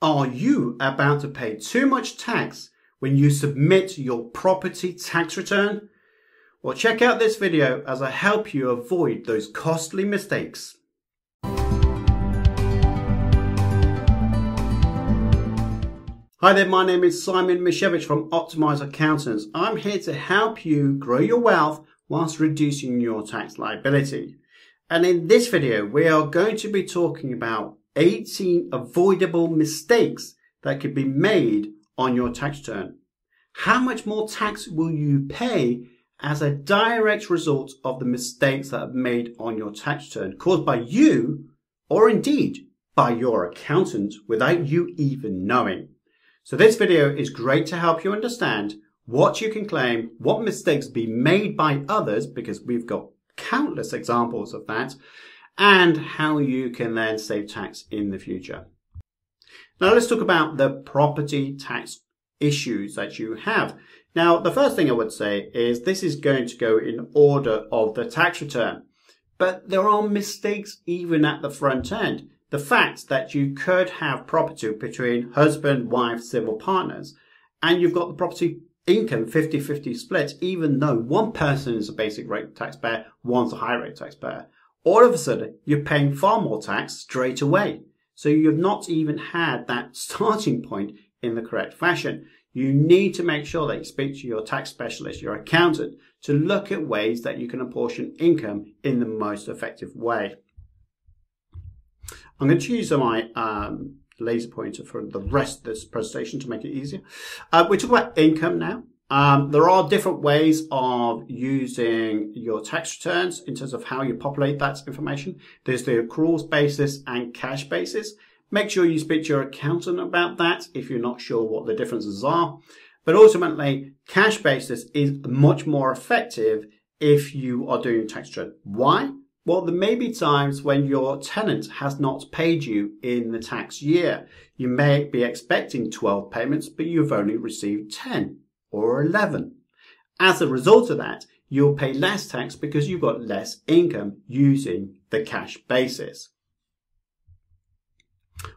Are you about to pay too much tax when you submit your property tax return? Well, check out this video as I help you avoid those costly mistakes. Hi there, my name is Simon Misiewicz from Optimise Accountants. I'm here to help you grow your wealth whilst reducing your tax liability. And in this video, we are going to be talking about 18 avoidable mistakes that could be made on your tax return. How much more tax will you pay as a direct result of the mistakes that are made on your tax return caused by you or indeed by your accountant without you even knowing? So this video is great to help you understand what you can claim, what mistakes be made by others, because we've got countless examples of that, and how you can then save tax in the future. Now let's talk about the property tax issues that you have. Now, the first thing I would say is this is going to go in order of the tax return, but there are mistakes even at the front end. The fact that you could have property between husband, wife, civil partners, and you've got the property income 50-50 split, even though one person is a basic rate taxpayer, one's a high rate taxpayer all of a sudden you're paying far more tax straight away. So you've not even had that starting point in the correct fashion. You need to make sure that you speak to your tax specialist, your accountant, to look at ways that you can apportion income in the most effective way. I'm going to use my um, laser pointer for the rest of this presentation to make it easier. Uh, we talk about income now. Um, there are different ways of using your tax returns in terms of how you populate that information. There's the accruals basis and cash basis. Make sure you speak to your accountant about that if you're not sure what the differences are. But ultimately, cash basis is much more effective if you are doing tax return. Why? Well, there may be times when your tenant has not paid you in the tax year. You may be expecting 12 payments, but you've only received 10 or 11. As a result of that, you'll pay less tax because you've got less income using the cash basis.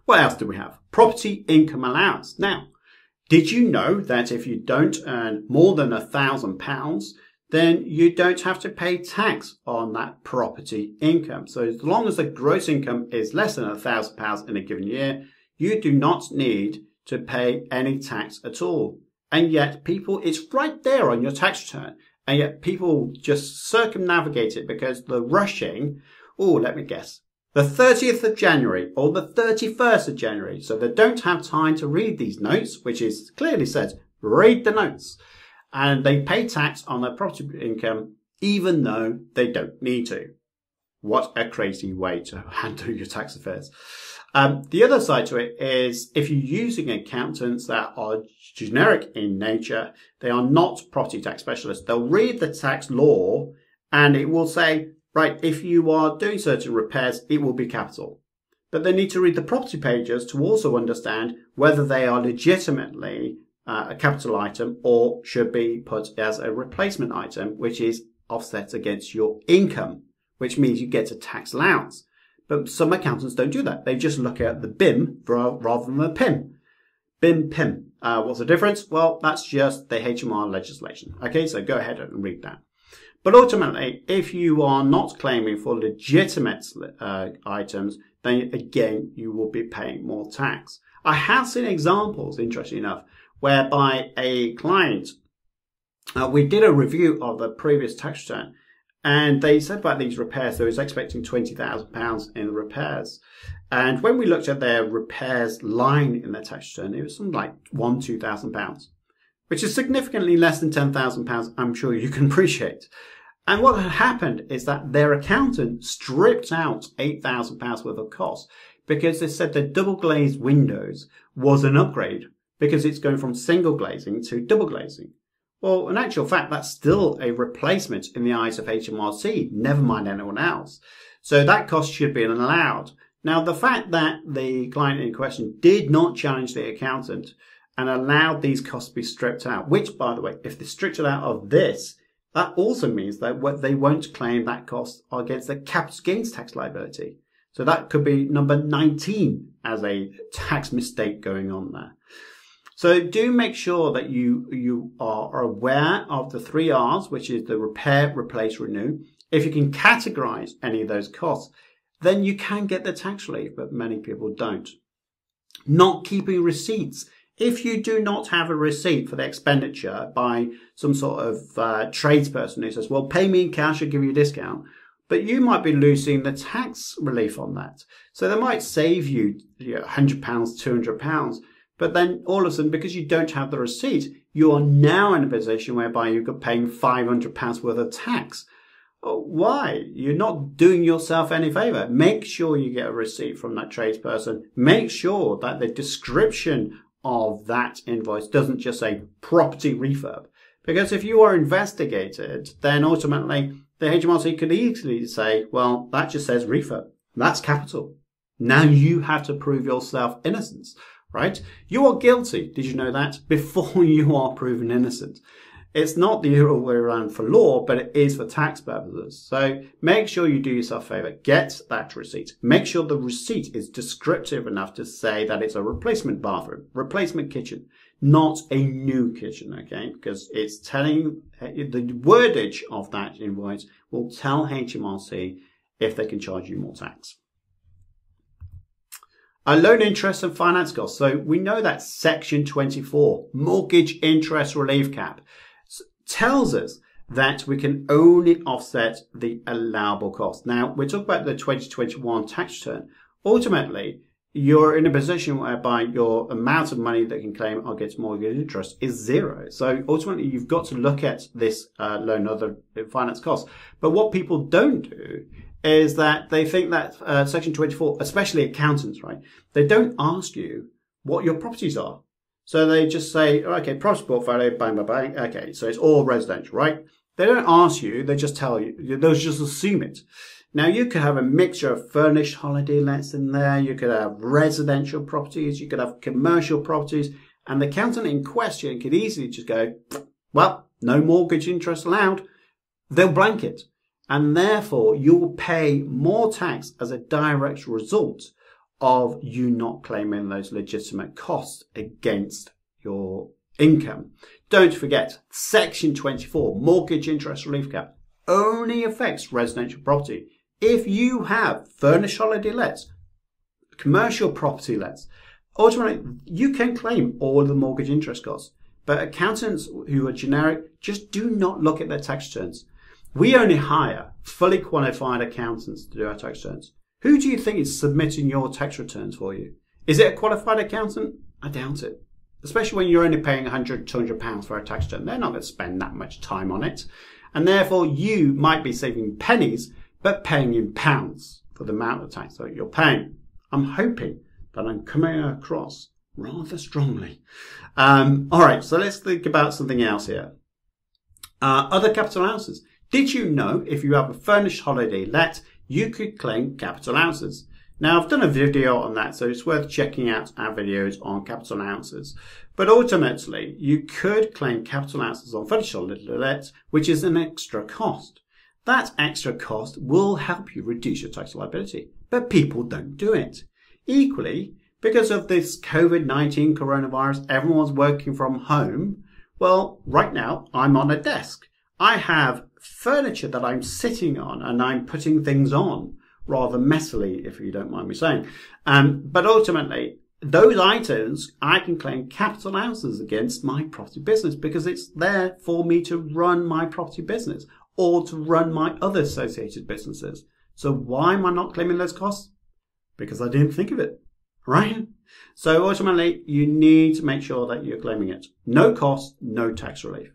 What else do we have? Property income allowance. Now, did you know that if you don't earn more than a thousand pounds, then you don't have to pay tax on that property income. So as long as the gross income is less than a thousand pounds in a given year, you do not need to pay any tax at all. And yet people, it's right there on your tax return. And yet people just circumnavigate it because they're rushing. Oh, let me guess. The 30th of January or the 31st of January. So they don't have time to read these notes, which is clearly says, read the notes. And they pay tax on their property income, even though they don't need to. What a crazy way to handle your tax affairs. Um, the other side to it is if you're using accountants that are generic in nature, they are not property tax specialists. They'll read the tax law and it will say, right, if you are doing certain repairs, it will be capital. But they need to read the property pages to also understand whether they are legitimately uh, a capital item or should be put as a replacement item, which is offset against your income, which means you get a tax allowance. But some accountants don't do that. They just look at the BIM rather than the PIM. BIM, PIM. Uh, what's the difference? Well, that's just the HMR legislation. Okay, so go ahead and read that. But ultimately, if you are not claiming for legitimate uh, items, then again, you will be paying more tax. I have seen examples, interesting enough, whereby a client, uh, we did a review of the previous tax return and they said about these repairs, they was expecting £20,000 in repairs. And when we looked at their repairs line in their tax return, it was something like one, £2,000, which is significantly less than £10,000, I'm sure you can appreciate. And what had happened is that their accountant stripped out £8,000 worth of costs because they said the double glazed windows was an upgrade because it's going from single glazing to double glazing. Well, in actual fact, that's still a replacement in the eyes of HMRC, never mind anyone else. So that cost should be allowed. Now, the fact that the client in question did not challenge the accountant and allowed these costs to be stripped out, which, by the way, if they're stripped out of this, that also means that what they won't claim that cost against the capital gains tax liability. So that could be number 19 as a tax mistake going on there. So do make sure that you, you are aware of the three R's, which is the repair, replace, renew. If you can categorize any of those costs, then you can get the tax relief, but many people don't. Not keeping receipts. If you do not have a receipt for the expenditure by some sort of uh, tradesperson who says, well, pay me in cash, I'll give you a discount, but you might be losing the tax relief on that. So they might save you, you know, £100, £200, but then all of a sudden, because you don't have the receipt, you are now in a position whereby you're paying £500 worth of tax. Why? You're not doing yourself any favor. Make sure you get a receipt from that tradesperson. Make sure that the description of that invoice doesn't just say property refurb. Because if you are investigated, then ultimately the HMRC could easily say, well, that just says refurb. That's capital. Now you have to prove yourself innocence, right? You are guilty. Did you know that? Before you are proven innocent. It's not the other way around for law, but it is for tax purposes. So make sure you do yourself a favor. Get that receipt. Make sure the receipt is descriptive enough to say that it's a replacement bathroom, replacement kitchen, not a new kitchen, okay? Because it's telling eh, the wordage of that invoice will tell HMRC if they can charge you more tax. A loan interest and finance costs. So we know that section 24, mortgage interest relief cap tells us that we can only offset the allowable cost. Now, we talk about the 2021 tax return. Ultimately, you're in a position whereby your amount of money that can claim against mortgage interest is zero. So ultimately, you've got to look at this uh, loan other finance costs. But what people don't do is that they think that uh, Section 24, especially accountants, right? They don't ask you what your properties are. So they just say, okay, property portfolio, bang, bang, bang. Okay, so it's all residential, right? They don't ask you, they just tell you. They'll just assume it. Now you could have a mixture of furnished holiday lets in there. You could have residential properties. You could have commercial properties. And the accountant in question could easily just go, well, no mortgage interest allowed. They'll blank it. And therefore you'll pay more tax as a direct result of you not claiming those legitimate costs against your income. Don't forget, Section 24, mortgage interest relief cap, only affects residential property. If you have furnished holiday lets, commercial property lets, ultimately you can claim all the mortgage interest costs. But accountants who are generic just do not look at their tax returns. We only hire fully qualified accountants to do our tax returns. Who do you think is submitting your tax returns for you? Is it a qualified accountant? I doubt it. Especially when you're only paying 100, 200 pounds for a tax return. They're not going to spend that much time on it. And therefore you might be saving pennies, but paying in pounds for the amount of tax that you're paying. I'm hoping that I'm coming across rather strongly. Um, all right. So let's think about something else here. Uh, other capital allowances. Did you know if you have a furnished holiday let, you could claim capital allowances. Now I've done a video on that, so it's worth checking out our videos on capital allowances. But ultimately, you could claim capital allowances on furnished holiday let, which is an extra cost. That extra cost will help you reduce your tax liability, but people don't do it. Equally, because of this COVID-19 coronavirus, everyone's working from home. Well, right now I'm on a desk. I have furniture that I'm sitting on and I'm putting things on rather messily, if you don't mind me saying. Um, but ultimately, those items I can claim capital allowances against my property business because it's there for me to run my property business or to run my other associated businesses. So why am I not claiming those costs? Because I didn't think of it, right? So ultimately, you need to make sure that you're claiming it. No cost, no tax relief.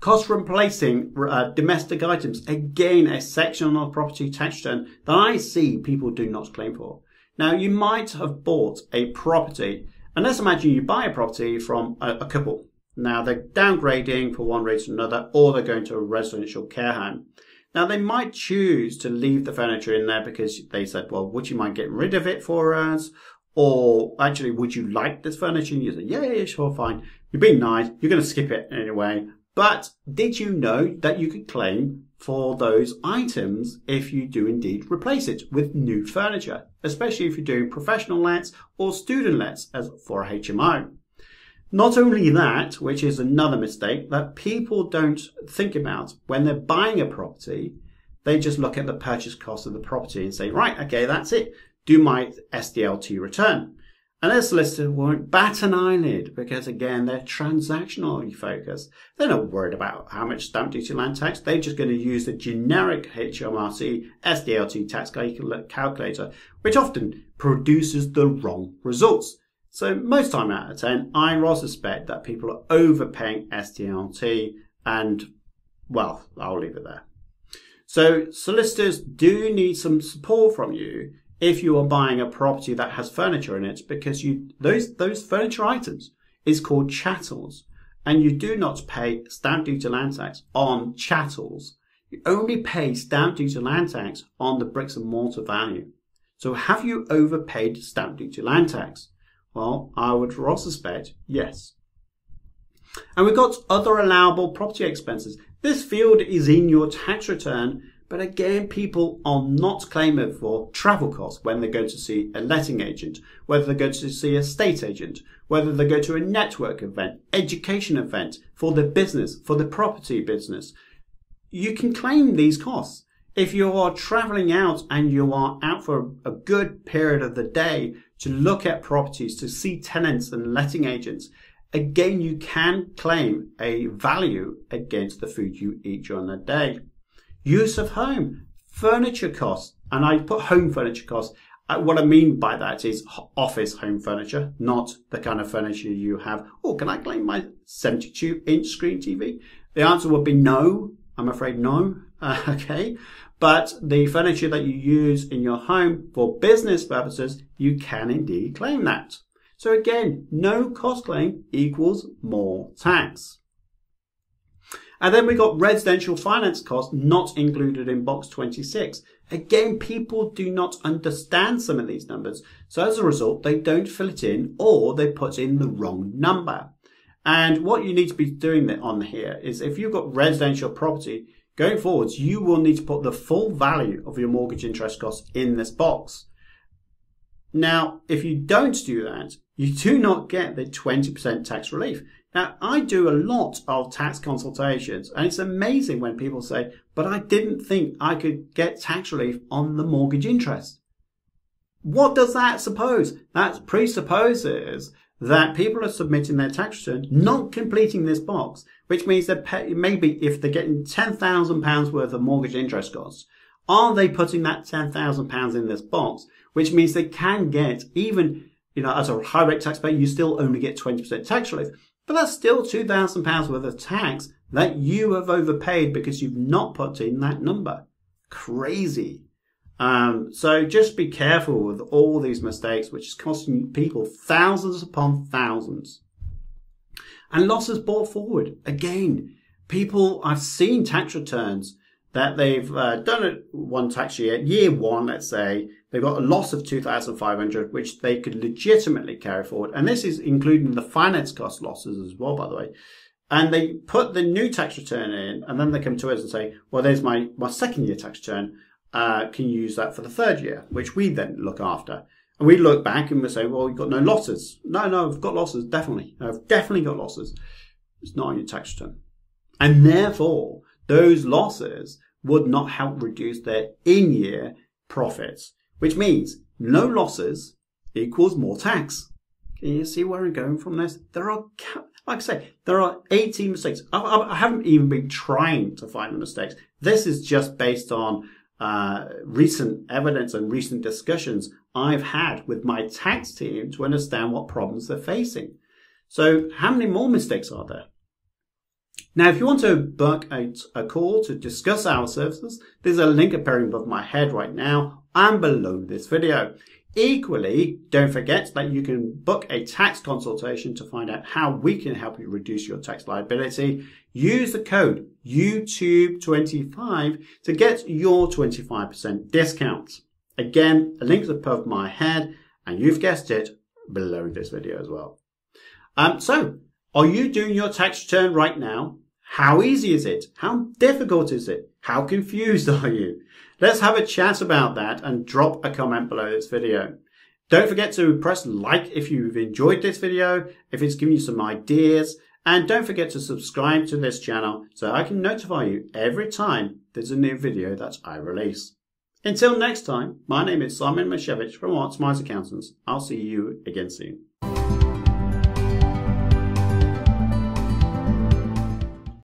Cost replacing uh, domestic items. Again, a section on property tax return that I see people do not claim for. Now, you might have bought a property, and let's imagine you buy a property from a, a couple. Now, they're downgrading for one reason or another, or they're going to a residential care home. Now, they might choose to leave the furniture in there because they said, well, would you mind getting rid of it for us? Or actually, would you like this furniture? And you say, yeah, yeah, sure, fine. You're being nice. You're going to skip it anyway. But did you know that you could claim for those items if you do indeed replace it with new furniture, especially if you're doing professional lets or student lets as for a HMO. Not only that, which is another mistake that people don't think about when they're buying a property, they just look at the purchase cost of the property and say, right, okay, that's it. Do my SDLT return. And their solicitor won't bat an eyelid because again, they're transactionally focused. They're not worried about how much stamp duty land tax. They're just going to use the generic HMRC SDLT tax calculator, which often produces the wrong results. So most time out of 10, I rather suspect that people are overpaying SDLT and well, I'll leave it there. So solicitors do need some support from you if you are buying a property that has furniture in it because you those those furniture items is called chattels and you do not pay stamp duty land tax on chattels. You only pay stamp duty land tax on the bricks and mortar value. So have you overpaid stamp duty land tax? Well i would suspect yes. And we've got other allowable property expenses. This field is in your tax return but again, people are not claiming for travel costs when they're going to see a letting agent, whether they're going to see a state agent, whether they go to a network event, education event for the business, for the property business. You can claim these costs. If you are traveling out and you are out for a good period of the day to look at properties, to see tenants and letting agents, again, you can claim a value against the food you eat during the day. Use of home, furniture costs, and I put home furniture costs. Uh, what I mean by that is office home furniture, not the kind of furniture you have. Oh, can I claim my 72 inch screen TV? The answer would be no. I'm afraid no. Uh, okay. But the furniture that you use in your home for business purposes, you can indeed claim that. So again, no cost claim equals more tax. And then we got residential finance costs not included in box 26. Again, people do not understand some of these numbers. So as a result, they don't fill it in or they put in the wrong number. And what you need to be doing on here is if you've got residential property, going forwards, you will need to put the full value of your mortgage interest costs in this box. Now, if you don't do that, you do not get the 20% tax relief. Now, I do a lot of tax consultations, and it's amazing when people say, but I didn't think I could get tax relief on the mortgage interest. What does that suppose? That presupposes that people are submitting their tax return, not completing this box, which means that pay, maybe if they're getting £10,000 worth of mortgage interest costs, are they putting that £10,000 in this box? Which means they can get even, you know, as a high rate taxpayer, you still only get 20% tax relief. But that's still £2,000 worth of tax that you have overpaid because you've not put in that number. Crazy. Um, so just be careful with all these mistakes, which is costing people thousands upon thousands. And losses brought forward. Again, people, I've seen tax returns that they've uh, done it one tax year, year one, let's say, they've got a loss of 2,500, which they could legitimately carry forward. And this is including the finance cost losses as well, by the way. And they put the new tax return in, and then they come to us and say, well, there's my, my second year tax return. Uh, can you use that for the third year, which we then look after. And we look back and we say, well, you've got no losses. No, no, I've got losses, definitely. I've definitely got losses. It's not on your tax return. And therefore, those losses would not help reduce their in-year profits, which means no losses equals more tax. Can you see where I'm going from this? There are, like I say, there are 18 mistakes. I, haven't even been trying to find the mistakes. This is just based on uh, recent evidence and recent discussions I've had with my tax team to understand what problems they're facing. So how many more mistakes are there? Now, if you want to book a, a call to discuss our services, there's a link appearing above my head right now and below this video. Equally, don't forget that you can book a tax consultation to find out how we can help you reduce your tax liability. Use the code YouTube25 to get your 25% discount. Again, a link's above my head and you've guessed it, below this video as well. Um, so are you doing your tax return right now? How easy is it? How difficult is it? How confused are you? Let's have a chat about that and drop a comment below this video. Don't forget to press like if you've enjoyed this video, if it's given you some ideas, and don't forget to subscribe to this channel so I can notify you every time there's a new video that I release. Until next time, my name is Simon Misiewicz from Optimise Accountants. I'll see you again soon.